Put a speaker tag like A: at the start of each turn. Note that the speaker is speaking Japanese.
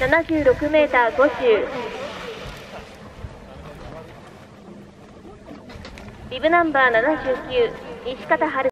A: 76m50 ビブナンバー79西方春